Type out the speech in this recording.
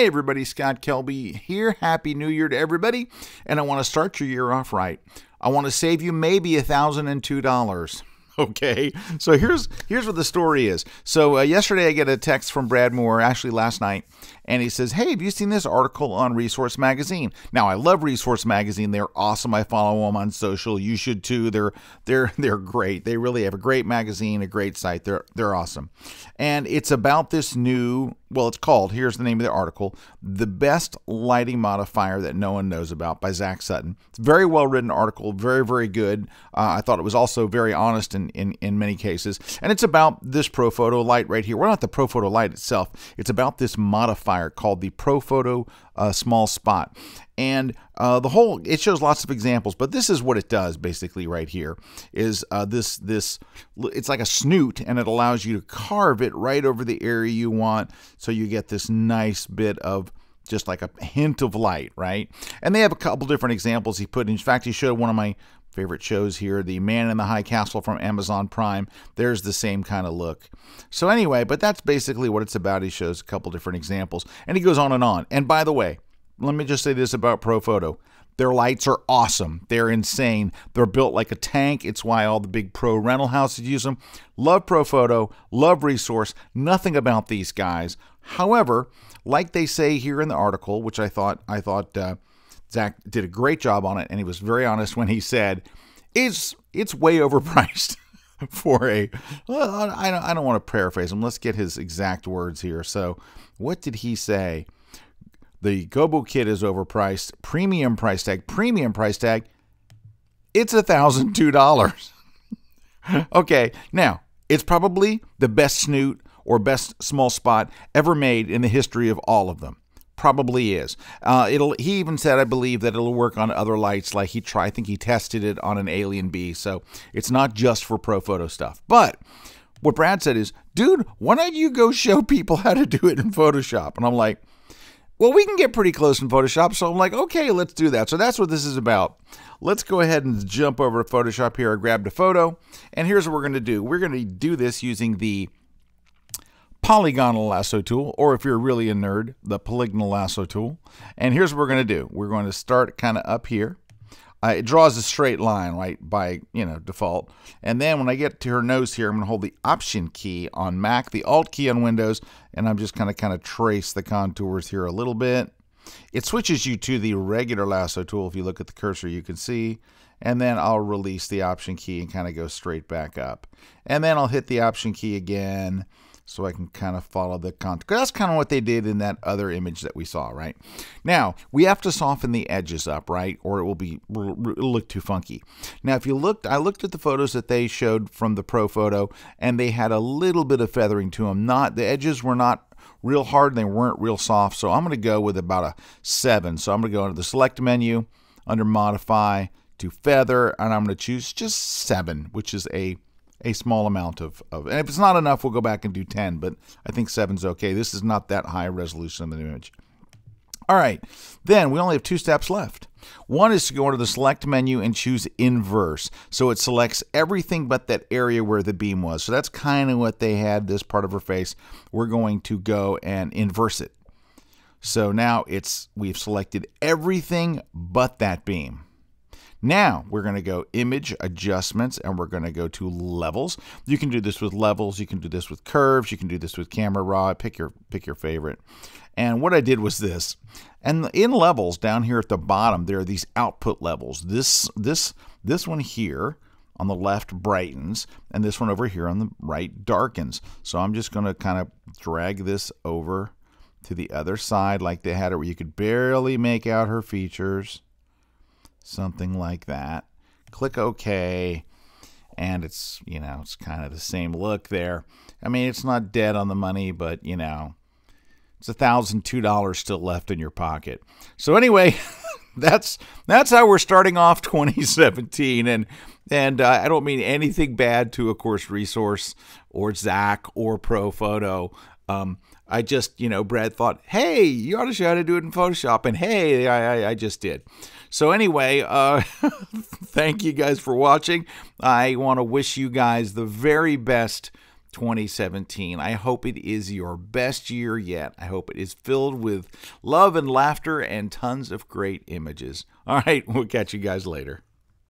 Hey, everybody, Scott Kelby here. Happy New Year to everybody. And I want to start your year off right. I want to save you maybe $1,002. Okay, so here's here's what the story is. So uh, yesterday I get a text from Brad Moore, actually last night, and he says, "Hey, have you seen this article on Resource Magazine?" Now I love Resource Magazine; they're awesome. I follow them on social. You should too. They're they're they're great. They really have a great magazine, a great site. They're they're awesome, and it's about this new. Well, it's called. Here's the name of the article: "The Best Lighting Modifier That No One Knows About" by Zach Sutton. It's a very well written article, very very good. Uh, I thought it was also very honest and in, in many cases. And it's about this Profoto light right here. Well, not the Profoto light itself. It's about this modifier called the Profoto uh, small spot. And uh, the whole it shows lots of examples, but this is what it does basically right here is uh, this this it's like a snoot and it allows you to carve it right over the area you want, so you get this nice bit of just like a hint of light, right? And they have a couple different examples he put. In. In fact, he showed one of my favorite shows here the man in the high castle from amazon prime. There's the same kind of look. So anyway but that's basically what it's about. He shows a couple different examples and he goes on and on. And by the way let me just say this about profoto their lights are awesome they're insane they're built like a tank it's why all the big pro rental houses use them love profoto love resource nothing about these guys however like they say here in the article which i thought i thought uh, Zach did a great job on it, and he was very honest when he said it's it's way overpriced for a. Well, I don't, I don't want to paraphrase him. Let's get his exact words here. So, what did he say? The Gobo kit is overpriced. Premium price tag. Premium price tag. It's a thousand two dollars. okay, now it's probably the best snoot or best small spot ever made in the history of all of them probably is. Uh, it'll. He even said, I believe, that it'll work on other lights. Like he tried, I think he tested it on an AlienBee. So it's not just for Profoto stuff. But what Brad said is, dude, why don't you go show people how to do it in Photoshop? And I'm like, well, we can get pretty close in Photoshop. So I'm like, okay, let's do that. So that's what this is about. Let's go ahead and jump over to Photoshop here. I grabbed a photo, and here's what we're going to do. We're going to do this using the polygonal lasso tool, or if you're really a nerd, the polygonal lasso tool. And here's what we're going to do. We're going to start kind of up here. It draws a straight line, right, by, you know, default. And then when I get to her nose here, I'm going to hold the Option key on Mac, the Alt key on Windows, and I'm just going to kind of trace the contours here a little bit. It switches you to the regular lasso tool. If you look at the cursor, you can see. And then I'll release the Option key and kind of go straight back up. And then I'll hit the Option key again so I can kind of follow the contour. That's kind of what they did in that other image that we saw, right? Now, we have to soften the edges up, right? Or it will be it'll look too funky. Now, if you looked, I looked at the photos that they showed from the Profoto and they had a little bit of feathering to them. Not the edges were not real hard and they weren't real soft. So I'm going to go with about a seven. So I'm going to go into the select menu under modify to feather, and I'm going to choose just seven, which is a a small amount of, of and if it's not enough we'll go back and do 10 but i think 7's okay. This is not that high resolution of an image. All right then we only have two steps left. One is to go into the select menu and choose inverse. So it selects everything but that area where the beam was. So that's kind of what they had this part of her face. We're going to go and inverse it. So now it's we've selected everything but that beam now we're going to go image adjustments and we're going to go to levels. You can do this with levels, you can do this with curves, you can do this with camera raw, pick your pick your favorite. And what I did was this. And in levels down here at the bottom there are these output levels. This this this one here on the left brightens and this one over here on the right darkens. So I'm just going to kind of drag this over to the other side like they had it where you could barely make out her features something like that. Click OK, and it's, you know, it's kind of the same look there. I mean, it's not dead on the money, but, you know, it's a thousand two dollars still left in your pocket. So anyway, that's that's how we're starting off 2017, and and uh, I don't mean anything bad to, of course, Resource or Zach or Profoto. Um, I just, you know, Brad thought, hey, you ought to show how to do it in Photoshop, and hey, I, I, I just did. So anyway, uh, thank you guys for watching. I want to wish you guys the very best 2017. I hope it is your best year yet. I hope it is filled with love and laughter and tons of great images. All right, we'll catch you guys later.